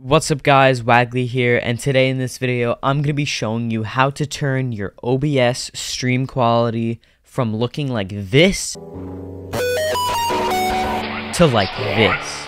What's up guys, Waggly here, and today in this video, I'm going to be showing you how to turn your OBS stream quality from looking like this to like this.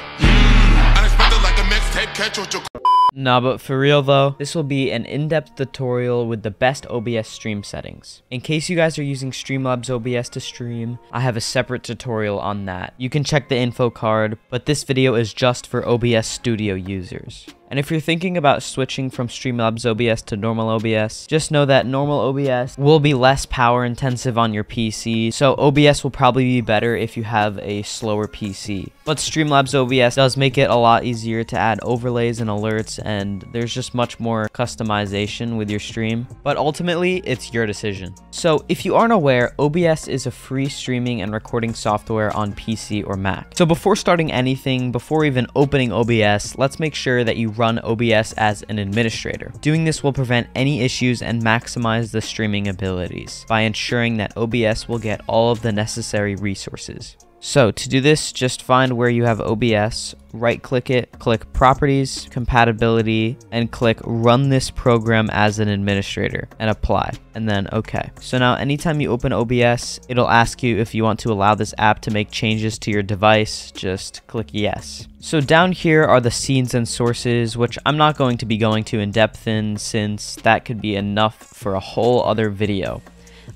Nah, but for real though, this will be an in-depth tutorial with the best OBS stream settings. In case you guys are using Streamlabs OBS to stream, I have a separate tutorial on that. You can check the info card, but this video is just for OBS Studio users. And if you're thinking about switching from Streamlabs OBS to normal OBS, just know that normal OBS will be less power intensive on your PC, so OBS will probably be better if you have a slower PC. But Streamlabs OBS does make it a lot easier to add overlays and alerts, and there's just much more customization with your stream. But ultimately, it's your decision. So if you aren't aware, OBS is a free streaming and recording software on PC or Mac. So before starting anything, before even opening OBS, let's make sure that you run OBS as an administrator. Doing this will prevent any issues and maximize the streaming abilities by ensuring that OBS will get all of the necessary resources. So to do this, just find where you have OBS, right click it, click properties, compatibility, and click run this program as an administrator and apply, and then okay. So now anytime you open OBS, it'll ask you if you want to allow this app to make changes to your device, just click yes. So down here are the scenes and sources, which I'm not going to be going to in depth in since that could be enough for a whole other video.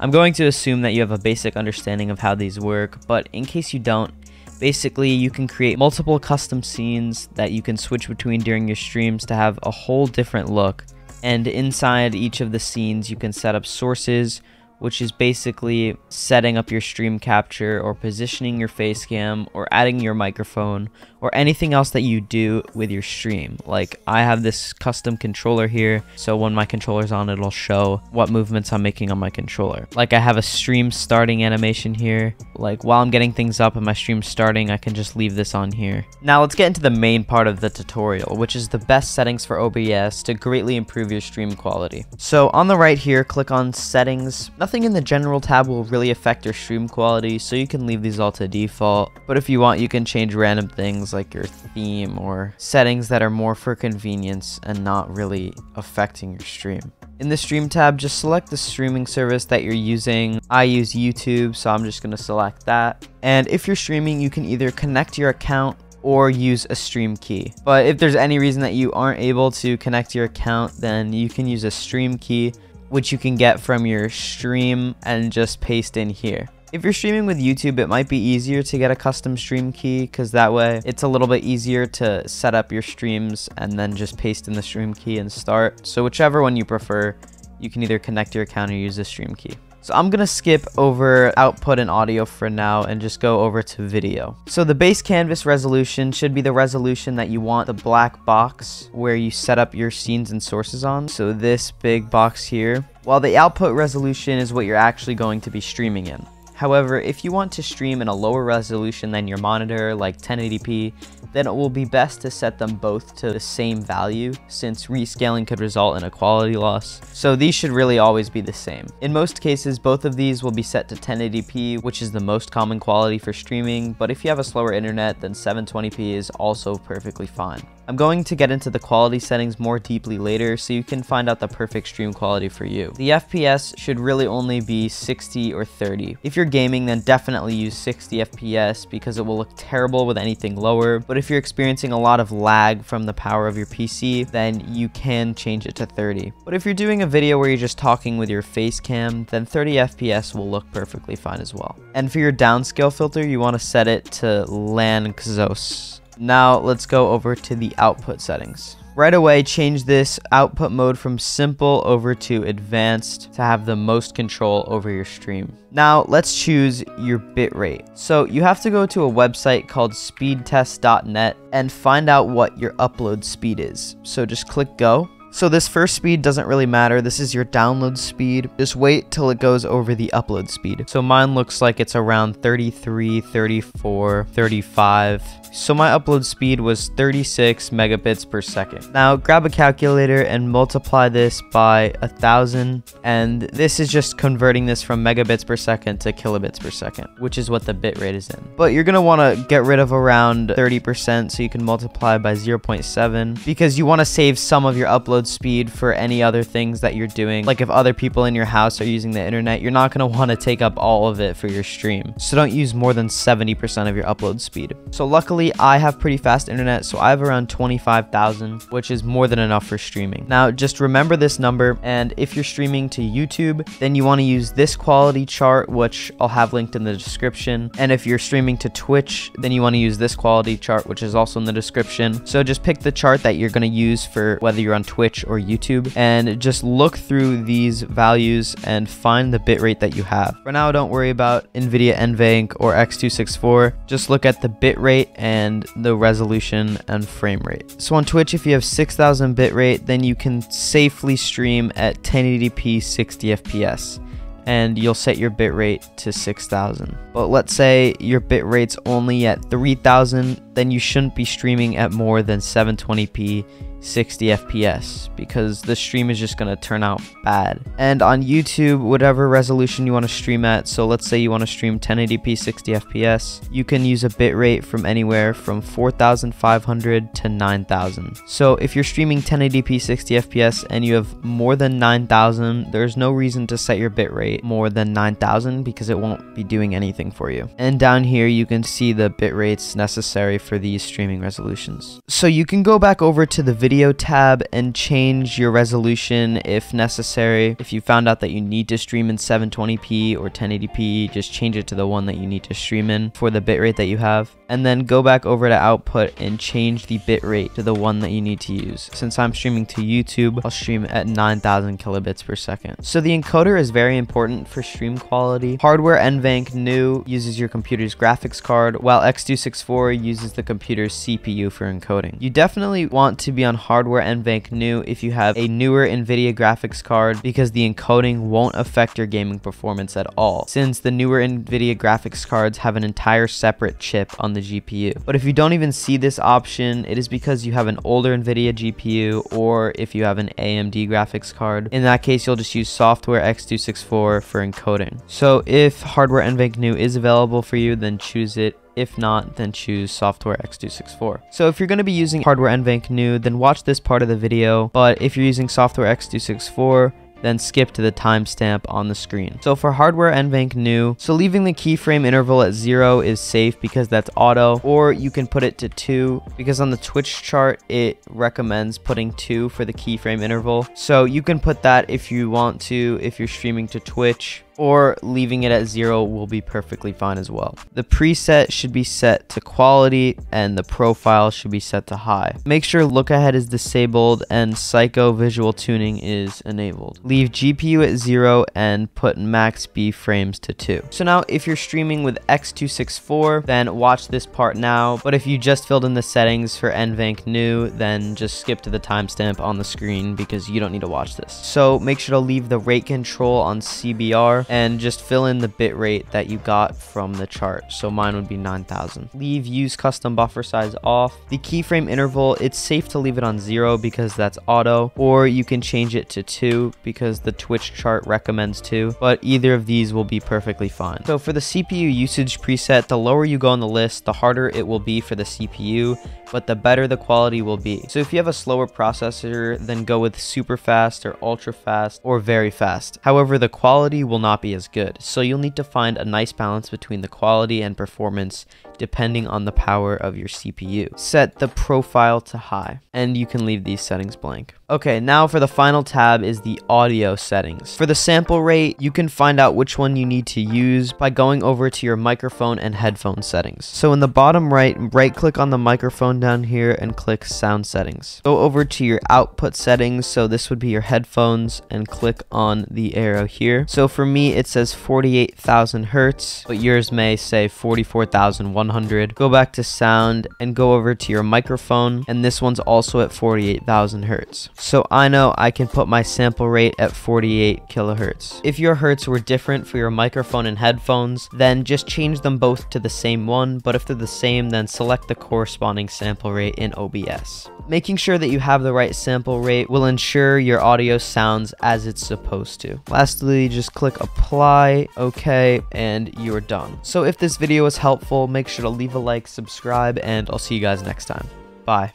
I'm going to assume that you have a basic understanding of how these work, but in case you don't, basically you can create multiple custom scenes that you can switch between during your streams to have a whole different look. And inside each of the scenes, you can set up sources, which is basically setting up your stream capture or positioning your face cam or adding your microphone or anything else that you do with your stream. Like I have this custom controller here, so when my controller's on, it'll show what movements I'm making on my controller. Like I have a stream starting animation here. Like while I'm getting things up and my stream starting, I can just leave this on here. Now let's get into the main part of the tutorial, which is the best settings for OBS to greatly improve your stream quality. So on the right here, click on settings. Nothing in the general tab will really affect your stream quality, so you can leave these all to default. But if you want, you can change random things like your theme or settings that are more for convenience and not really affecting your stream. In the stream tab, just select the streaming service that you're using. I use YouTube, so I'm just going to select that. And if you're streaming, you can either connect your account or use a stream key. But if there's any reason that you aren't able to connect your account, then you can use a stream key, which you can get from your stream and just paste in here. If you're streaming with YouTube, it might be easier to get a custom stream key because that way it's a little bit easier to set up your streams and then just paste in the stream key and start. So whichever one you prefer, you can either connect your account or use the stream key. So I'm to skip over output and audio for now and just go over to video. So the base canvas resolution should be the resolution that you want the black box where you set up your scenes and sources on. So this big box here. While the output resolution is what you're actually going to be streaming in. However, if you want to stream in a lower resolution than your monitor, like 1080p, then it will be best to set them both to the same value since rescaling could result in a quality loss. So these should really always be the same. In most cases, both of these will be set to 1080p, which is the most common quality for streaming, but if you have a slower internet, then 720p is also perfectly fine. I'm going to get into the quality settings more deeply later so you can find out the perfect stream quality for you. The FPS should really only be 60 or 30. If you're gaming, then definitely use 60 FPS because it will look terrible with anything lower, but if you're experiencing a lot of lag from the power of your PC, then you can change it to 30. But if you're doing a video where you're just talking with your face cam, then 30 FPS will look perfectly fine as well. And for your downscale filter, you want to set it to Lanczos. Now let's go over to the output settings. Right away, change this output mode from simple over to advanced to have the most control over your stream. Now, let's choose your bitrate. So you have to go to a website called speedtest.net and find out what your upload speed is. So just click go. So this first speed doesn't really matter. This is your download speed. Just wait till it goes over the upload speed. So mine looks like it's around 33, 34, 35. So my upload speed was 36 megabits per second. Now grab a calculator and multiply this by a thousand and this is just converting this from megabits per second to kilobits per second, which is what the bit rate is in. But you're gonna wanna get rid of around 30% so you can multiply by 0.7 because you wanna save some of your upload speed for any other things that you're doing. Like if other people in your house are using the internet, you're not gonna wanna take up all of it for your stream. So don't use more than 70% of your upload speed. So luckily I have pretty fast internet, so I have around 25,000, which is more than enough for streaming. Now, just remember this number, and if you're streaming to YouTube, then you want to use this quality chart, which I'll have linked in the description. And if you're streaming to Twitch, then you want to use this quality chart, which is also in the description. So just pick the chart that you're going to use for whether you're on Twitch or YouTube, and just look through these values and find the bitrate that you have. For now, don't worry about NVIDIA NVENC or X264. Just look at the bitrate and and the resolution and frame rate. So on Twitch, if you have 6000 bitrate, then you can safely stream at 1080p 60 FPS and you'll set your bitrate to 6000. But let's say your bitrate's only at 3000, then you shouldn't be streaming at more than 720p 60 FPS because the stream is just going to turn out bad. And on YouTube, whatever resolution you want to stream at, so let's say you want to stream 1080p 60 FPS, you can use a bitrate from anywhere from 4500 to 9000. So if you're streaming 1080p 60 FPS and you have more than 9000, there's no reason to set your bitrate more than 9000 because it won't be doing anything for you. And down here, you can see the bitrates necessary for these streaming resolutions. So you can go back over to the video video tab and change your resolution if necessary. If you found out that you need to stream in 720p or 1080p, just change it to the one that you need to stream in for the bitrate that you have. And then go back over to output and change the bitrate to the one that you need to use. Since I'm streaming to YouTube, I'll stream at 9000 kilobits per second. So the encoder is very important for stream quality. Hardware NVENC new uses your computer's graphics card, while X264 uses the computer's CPU for encoding. You definitely want to be on hardware NVENC new if you have a newer NVIDIA graphics card because the encoding won't affect your gaming performance at all since the newer NVIDIA graphics cards have an entire separate chip on the GPU. But if you don't even see this option, it is because you have an older NVIDIA GPU or if you have an AMD graphics card. In that case, you'll just use software X264 for encoding. So if hardware NVENC new is available for you, then choose it if not, then choose software X264. So if you're going to be using hardware NVENC new, then watch this part of the video. But if you're using software X264, then skip to the timestamp on the screen. So for hardware NVENC new, so leaving the keyframe interval at zero is safe because that's auto, or you can put it to two because on the Twitch chart, it recommends putting two for the keyframe interval. So you can put that if you want to, if you're streaming to Twitch or leaving it at zero will be perfectly fine as well. The preset should be set to quality and the profile should be set to high. Make sure look ahead is disabled and psycho visual tuning is enabled. Leave GPU at zero and put max B frames to two. So now if you're streaming with X264, then watch this part now. But if you just filled in the settings for NVENC new, then just skip to the timestamp on the screen because you don't need to watch this. So make sure to leave the rate control on CBR and just fill in the bit rate that you got from the chart. So mine would be 9000. Leave use custom buffer size off. The keyframe interval, it's safe to leave it on zero because that's auto, or you can change it to two because the Twitch chart recommends two, but either of these will be perfectly fine. So for the CPU usage preset, the lower you go on the list, the harder it will be for the CPU, but the better the quality will be. So if you have a slower processor, then go with super fast or ultra fast or very fast. However, the quality will not be as good. So you'll need to find a nice balance between the quality and performance depending on the power of your CPU. Set the profile to high and you can leave these settings blank. Okay, now for the final tab is the audio settings. For the sample rate, you can find out which one you need to use by going over to your microphone and headphone settings. So in the bottom right, right click on the microphone down here and click sound settings. Go over to your output settings, so this would be your headphones and click on the arrow here. So for me, it says 48,000 hertz, but yours may say 44,100 100. Go back to sound and go over to your microphone and this one's also at 48,000 hertz. So I know I can put my sample rate at 48 kilohertz. If your hertz were different for your microphone and headphones, then just change them both to the same one, but if they're the same, then select the corresponding sample rate in OBS. Making sure that you have the right sample rate will ensure your audio sounds as it's supposed to. Lastly, just click apply, okay, and you're done. So if this video was helpful, make sure to leave a like, subscribe, and I'll see you guys next time. Bye.